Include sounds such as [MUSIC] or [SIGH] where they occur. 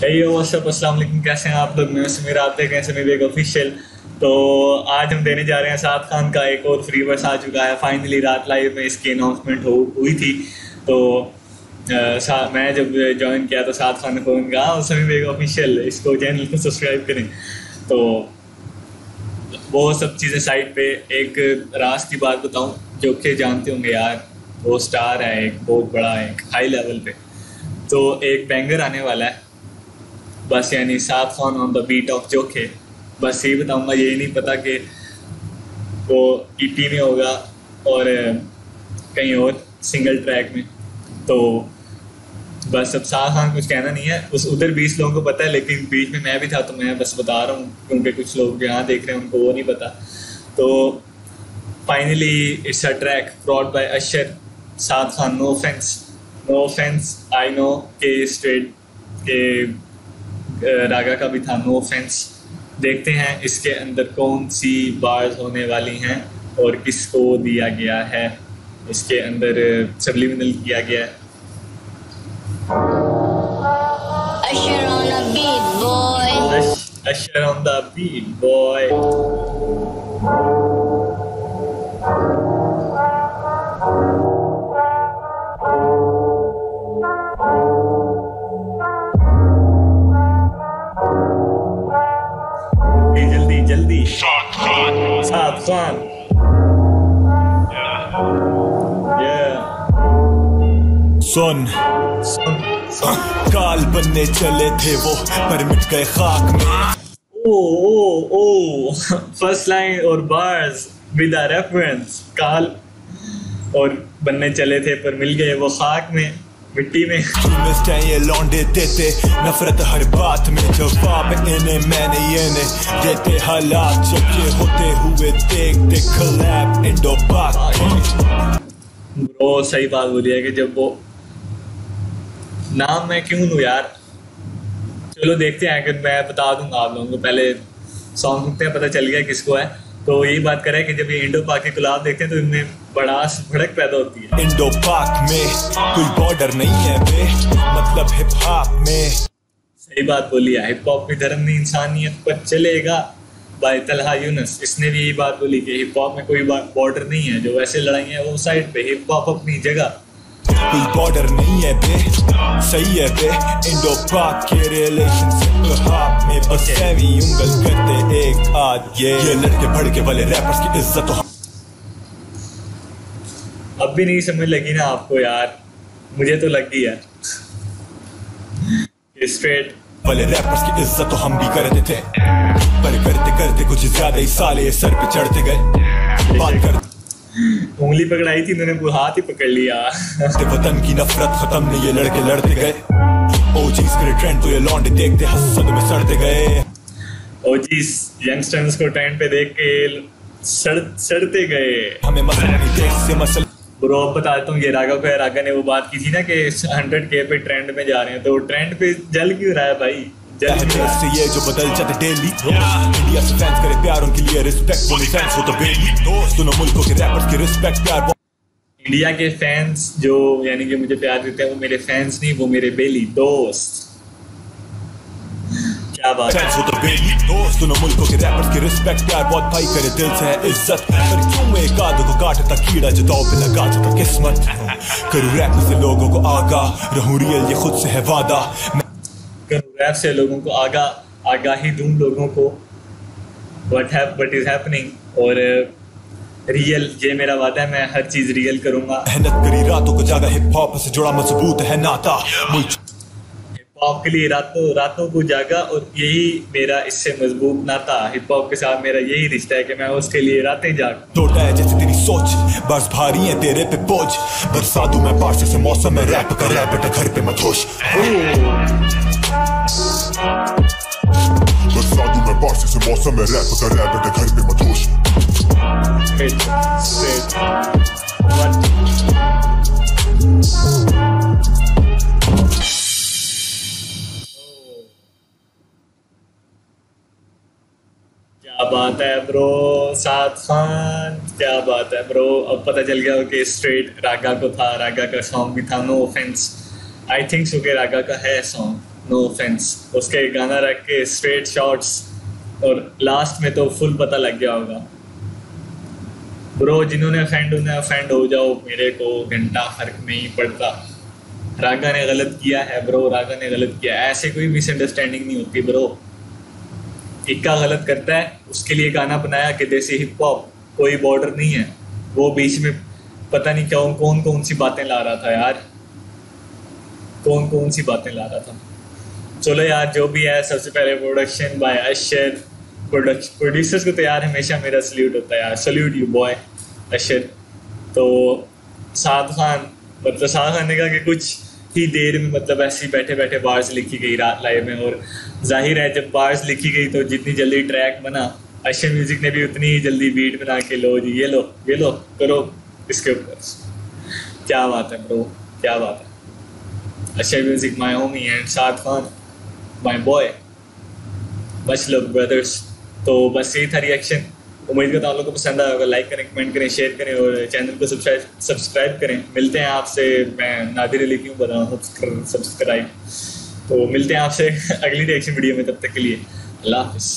Hey वालेकुम कैसे हैं आप लोग? मैं समीर आप देख रहे हैं समीर बेग ऑफिशियल तो आज हम देने जा रहे हैं साद खान का एक और फ्री बस आ चुका है। फाइनली रात लाइव में इसकी अनाउंसमेंट हो हुई थी। तो आ, मैं जब ज्वाइन किया तो साद खान फ़ोन कहा और समीर बेग ऑफिशियल इसको चैनल को सब्सक्राइब करें। तो वो सब चीज़ें साइड पे एक रास की बात बताऊँ जो कि जानते होंगे यार वो स्टार है एक बहुत बड़ा है एक हाई लेवल पे। तो एक बैंगर आने वाला है। बस यानी Saad Khan on the beat of जोखे बस यही बताऊँगा यही नहीं पता कि वो ईटी में होगा और कहीं और सिंगल ट्रैक में। तो बस अब सात खान कुछ कहना नहीं है। उस उधर बीस लोगों को पता है, लेकिन बीच में मैं भी था तो मैं बस बता रहा हूँ, क्योंकि कुछ लोग यहाँ देख रहे हैं, उनको वो नहीं पता। तो finally it's a track brought by Usher Saad Khan no offence no offence I know के स्ट्रेट के रागा का भी था नो ऑफेंस देखते हैं इसके अंदर कौन सी बार्स होने वाली हैं और किसको दिया गया है इसके अंदर सबलिमिनल किया गया है Usher on the beat, boy. Usher on the beat, boy. Khan सुन काल बनने चले थे वो पर मिट गए खाक में ओ ओ ओ फ़र्स्ट लाइन और बार्स विद अ रेफरेंस काल और बनने चले थे पर मिल गए वो खाक में मिट्टी में। ये लौंडे देते नफरत हर बात में जवाब इन्हें मैंने ये ने देते हालात ये होते हुए देख देख खलैप इंडो पाक ब्रो सही बात बोली है कि जब वो नाम मैं क्यों लूँ यार? चलो देखते हैं कि मैं बता दूँगा आप लोगों को पहले सॉन्ग सुनते हैं पता चल गया किसको है। तो यही बात करें कि जब ये इंडो पाक के गुलाब देखते हैं तो इनमें बड़ास भड़क पैदा होती है। इंडो पाक में कोई बॉर्डर नहीं है बे मतलब हिप हॉप में। सही बात बोली है हिप हॉप भी धर्म नहीं इंसानियत पर चलेगा बाय तलहा यूनस इसने भी यही बात बोली कि हिप हॉप में कोई बॉर्डर नहीं है जो वैसे लड़ाई है वो साइड पे हिप हॉप अपनी जगह कोई बॉर्डर नहीं है बे सही है बे। इंडो पाक के रिलेशन हाथ में बस सेवी उंगल करते एक आज ये ये लड़के भड़के वाले रैपर्स की इज़्ज़त तो अब भी नहीं समझ लगी ना आपको यार। मुझे तो लग गई है स्ट्रेट वाले रैपर्स की इज़्ज़त तो हम भी करते थे पर करते करते कुछ ज़्यादा ही साले सर पे चढ़ते गए। बात करते उंगली पकड़ाई थी उन्होंने हाथ ही पकड़ लिया। वतन की नफरत खत्म नहीं ये लड़के लड़ते गए। ओजीज के ट्रेंड तो ये लौंडे देखते हसद में सड़ते गए। ओजीज यंगस्टर्स को ट्रेंड पे देख के सड़ सड़ते गए। हमें मसला नहीं देख से मसल ब्रो अब बताता हूँ ये रागा को रागा ने वो बात की थी ना कि हंड्रेड के पे ट्रेंड में जा रहे हैं तो ट्रेंड पे जल क्यों रहा है भाई? से ये जो बदल जाते डेली इंडिया से फैंस करे प्यार उनके लिए रिस्पेक्ट फैंस हो तो बेली दोनों मुल्कों के रैपर्स की रिस्पेक्ट प्यार इंडिया के फैंस जो यानी कि मुझे प्यार देते हैं वो मेरे फैंस नहीं वो मेरे बेली दोस्त. क्या बात फैंस तो बेली दोस्त. दोनों मुल्कों के रैपर्स की रिस्पेक्ट प्यार बहुत भाई करे दिल से है इज़्ज़त. पर क्यों एक आदो को काटता कीड़ा जो दाव पे लगा जाता किस्मत? करूँ रैप से लोगों को आगा रहूँ रियल ये खुद से है वादा. रैप से लोगों को आगा आगाही दूँ लोगों को what have what is happening और रियल ये मेरा वादा है मैं हर चीज़ रियल करूँगा। मेहनत करी रातों को जागा हिप हॉप से जुड़ा मज़बूत है नाता। हिप हॉप के लिए रातों रातों को जागा और यही मेरा इससे मज़बूत नाता। हिप हॉप के साथ मेरा यही रिश्ता है कि मैं उसके लिए रातें जाग। टोटा है जैसे तेरी सोच बस भारी है तेरे पे बोझ। बरसातों में बारिश से मौसम में रैप कर रैप बेटा घर पे मत होश। मौसम में रैप कर रैप बेटा घर पे मत होश बात है ब्रो? सात खान क्या बात है ब्रो? अब पता चल गया कि स्ट्रेट रागा को था, रागा का सॉन्ग भी था no offence I think so कि रागा का है सॉन्ग नो ऑफेंस उसके गाना रख के स्ट्रेट शॉट्स और लास्ट में तो फुल पता लग गया होगा। ब्रो जिन्होंने ऑफेंड उन्हें ऑफेंड हो जाओ, मेरे को घंटा फ़र्क नहीं पड़ता। रागा ने गलत किया है ब्रो रागा ने गलत किया है। ऐसे कोई मिसअंडरस्टैंडिंग नहीं होती ब्रो इक्का गलत करता है, उसके लिए गाना बनाया कि देसी हिप हॉप कोई बॉर्डर नहीं है। वो बीच में पता नहीं क्या कौन कौन सी बातें ला रहा था यार। कौन कौन सी बातें ला रहा था। चलो यार, जो भी है, सबसे पहले प्रोडक्शन बाय अशर प्रोड्यूसर्स को तो यार हमेशा मेरा सल्यूट होता है यार। सल्यूट यू बॉय अशर तो साद खान मतलब साद खान ने कहा कि कुछ ही देर में मतलब ऐसे ही बैठे बैठे बार्स लिखी गई रात लाइव में। और ज़ाहिर है, जब बार्स लिखी गई तो जितनी जल्दी ट्रैक बना अशर म्यूज़िक ने भी उतनी ही जल्दी बीट बना के लो जी। ये लो ये लो, करो इसके ऊपर। क्या बात है ब्रो क्या बात है। Usher music my homie and Saad Khan my boy much love brothers तो बस यही था रिएक्शन उम्मीद करता हूँ आप लोगों को पसंद आया होगा। लाइक करें कमेंट करें शेयर करें और चैनल को सब्सक्राइब सब्सक्राइब करें। मिलते हैं आपसे। मैं नादिर अली क्यों बना सब्सक्राइब तो मिलते हैं आपसे [LAUGHS] अगली रिएक्शन वीडियो में। तब तक के लिए अल्लाह हाफिज़।